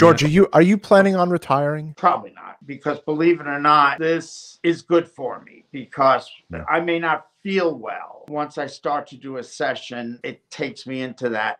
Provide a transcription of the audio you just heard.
George, are you are you planning on retiring? Probably not, because believe it or not, this is good for me because Yeah. I may not feel well. Once I start to do a session, it takes me into that